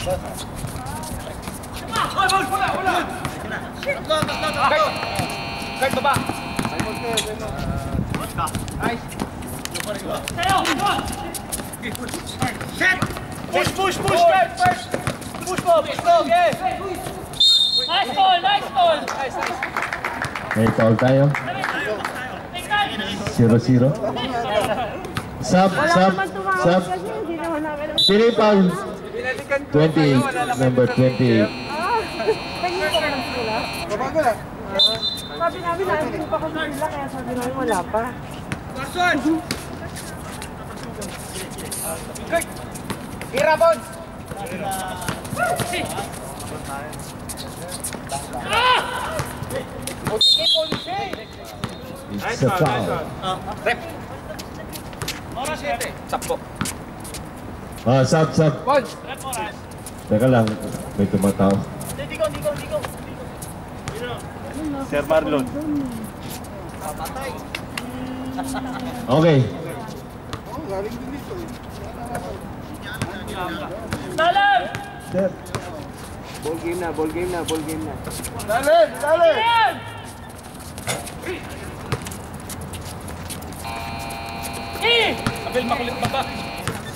Guard baba. Push, push, push, guard first. Push mo, push mo, okay. Nice ball, nice ball. Nice, nice. May foul tayo. 0-0. Sub, sub, sub. Sino yung? 20, number 28. Tingin ko lang sila. Sabi namin na pa kami nila kaya sabi namin wala pa. Tira, Bones. It's a foul. Rep. Sakpo. Ah, sub, sub. Bones. Teka lang, may tumataw. Sir Marlon. Okay. Salam! Step. Ball game na, ball game na, ball game na. Ayan! Eh! Abel, makulit baba. Sas!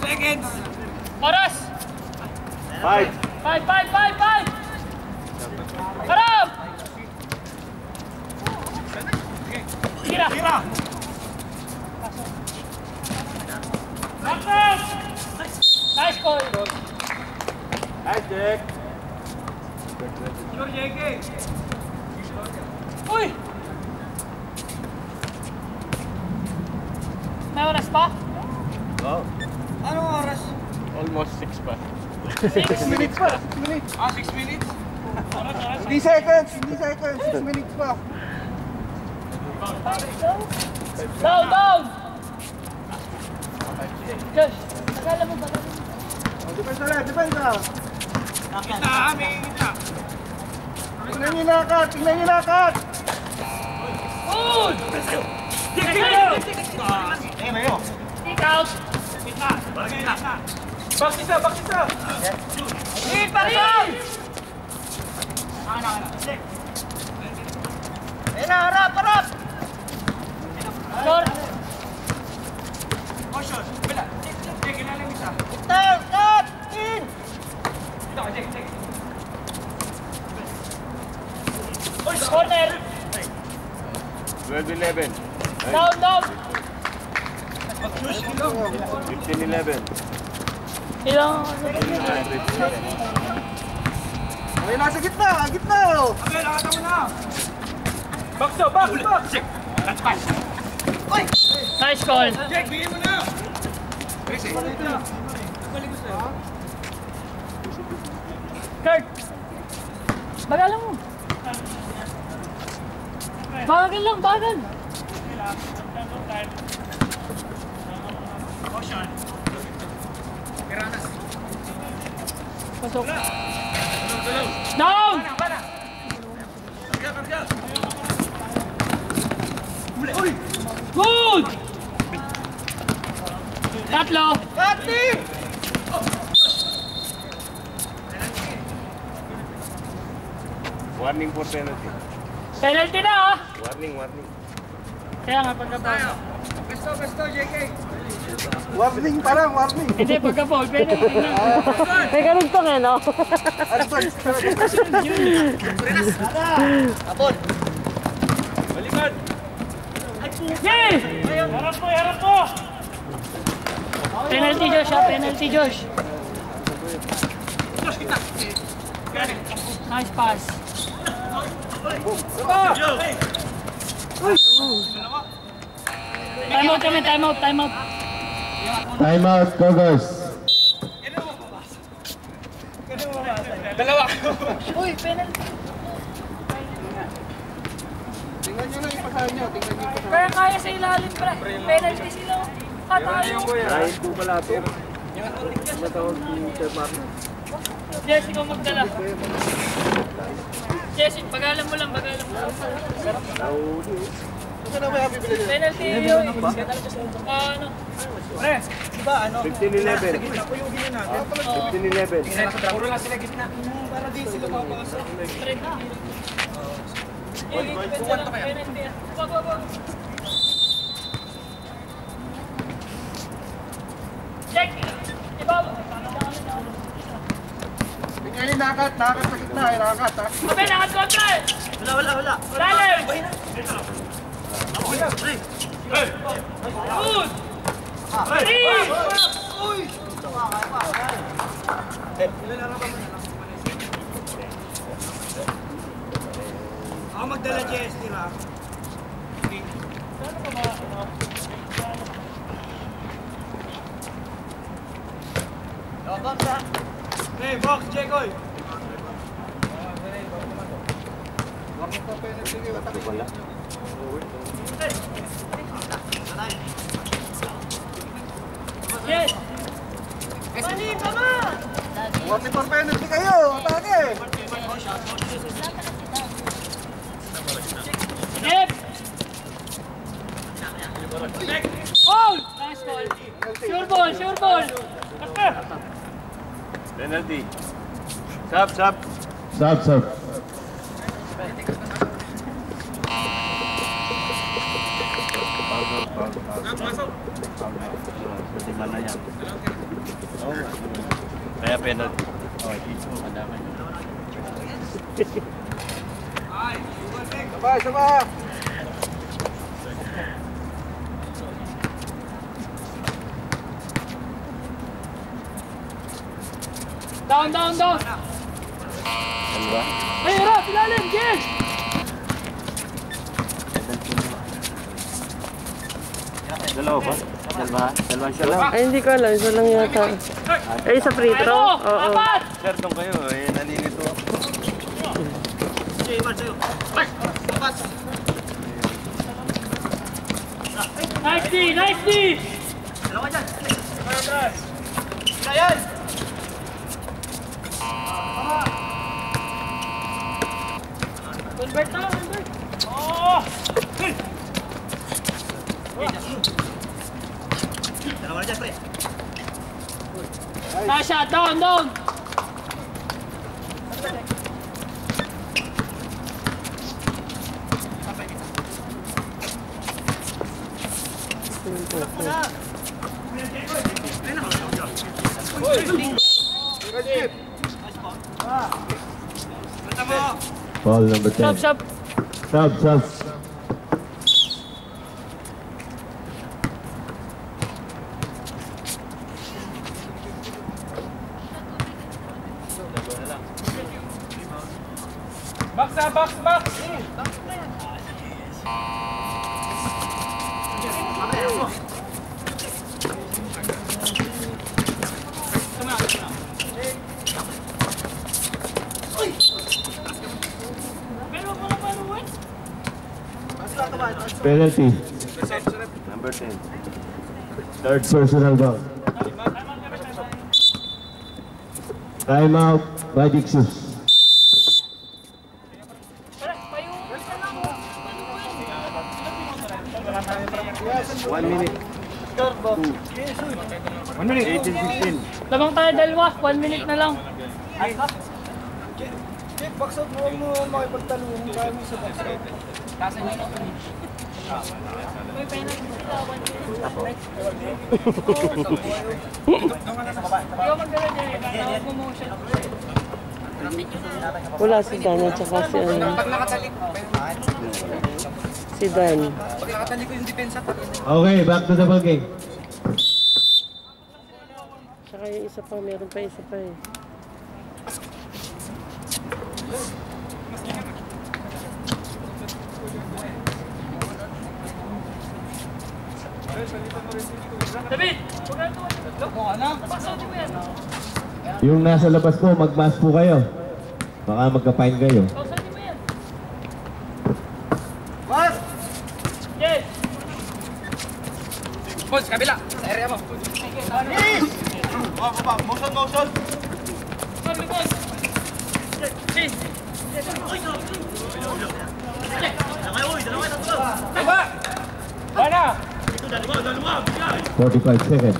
Seconds! Oras! Five. Five, five, five, pa? Oo. Oh. Anong oras? Almost 6 pa. 6 minutes pa. Minutes. Ah, 6 minutes? 3 seconds, 3 seconds, 6 minutes pa. Down, down! Josh, akala mo ba? Oh, depensa ah. na, depensa! Kita, may kita! Tingnan niyo lakad, tingnan niyo lakad! Good! Let's go! Take it out! Tik, tik, tik, tik. Eh, mayo. Kick out! Back isa, back isa. Hit pa rin! Eh na, harap, harap. Short! Ilang... Ay, nasa gitna, gitna. Abel, nakata mo na. Back to, back, back. Check. That's pass. Oy! Nice call! Check, bigyan mo na. Kasi. Kurt! Bagalan mo! Bagal lang, bagal! Motion. Pasok. Down! Bana. Karga, karga. Uli, uli. Good! Tatlo! Cut, team. Warning for penalty. Penalty na ah! Warning, warning. Kaya nga pagka-foul. Besto, besto, JK. Warning pa lang, warning. Hindi, pagka-foul, penalty na. May ganun to nga, no? Apol. Balikan. Yay! Harap mo, harap mo! Penalty Josh ah, penalty Josh. Josh, kita. Nice pass. Time out kami, time out, time out. Timeout, Cougars. Dalawa. Uy, penalty. Tingnan nyo lang yung pasahan nyo. Tingnan nyo yung pasahan. Kaya kaya sa ilalim, pre. Penalty sila. Tayo. Kahit po pala ito. Matawag yung Sir Martin. Jess, ikaw magdala. Jess, pagalan mo lang, pagalan mo lang. Na may happy bili nyo? Penalty yun. Ah, ano? Pre, di ba ano? 15-11. Kuyugin na natin. 15-11. Puro lang sila gitna. Para di sila papasok. Pre. Eh, penalty ah. Wag, wag, wag. Check! Ibaba. Tingnan nyo, nakat. Nakat sa gitna. eh, Nakat ha. Abe, nakad kontra eh. Wala, wala, wala. Lalim! Good! Three! Ako magdala Jess, di ba? Hey, box, Jekoy! Yes! Mali, tama! 44 penalty kayo. Atake. Step! Ball! Nice ball. Sure ball, sure ball. Penalty. Sub, sub. Sub, sub. Kaya penalty. Oh, dito. Madami. Sabay, sabay. Down, down, down. Ano ba? Ay, harap, ilalim, yes! Dalawa ba? Dalawa? Dalawa siya lang. Ay, hindi ko alam. Isa lang yata. Ay, sa free throw? Ano? Oo. Sir, doon kayo. Eh, nalilito ako. Nice D, nice D! Convert na, convert. Oh! Dalawa na dyan, pre. Tasha, down, down! Bata mo! Foul number 10. Stop, stop. Sub, sub. Box na, box, box! Pero wala pa ruwan. Penalty. Number 10. Third personal foul. Timeout, Magic Shoes. Tara, One minute. One minute. 18, 16. Lamang tayo dalawa, one minute na lang. Box out mo. Mo makipagtalungan. Kaya mo sa box out. Uy, penalty sila, one minute. Ikaw magdala dyan, eh. Tawag mo motion. Wala si Dan at saka si ano. Pag nakatalik, Si Don. Pagkakatali ko yung depensa ko. Okay, back to the ball game. Tsaka yung isa pa, meron pa isa pa eh. Yung nasa labas po, mag-mask po kayo. Baka magka-fine kayo. 45 seconds.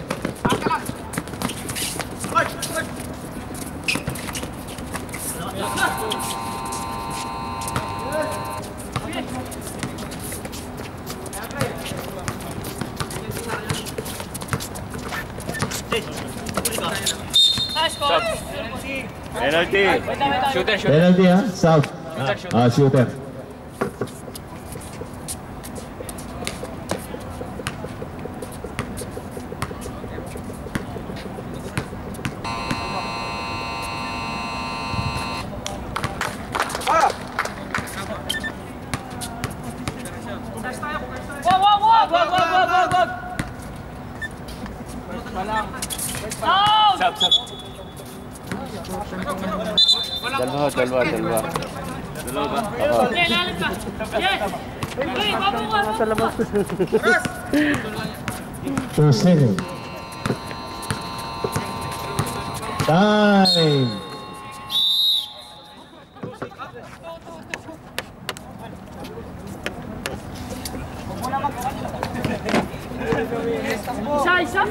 Nice call! Penalty. Shooter, shooter. Penalty ha? South. Ah, shooter. Wag, wag, wag! Wag, wag, wag, wag, wag! Out! Sab, sab. Dalawa, dalawa, dalawa. Dalawa ba? Oo. Okay, lalim ka! Yes! Uy, bago ka! Sa labas. 2 seconds. Time! Isa, isa!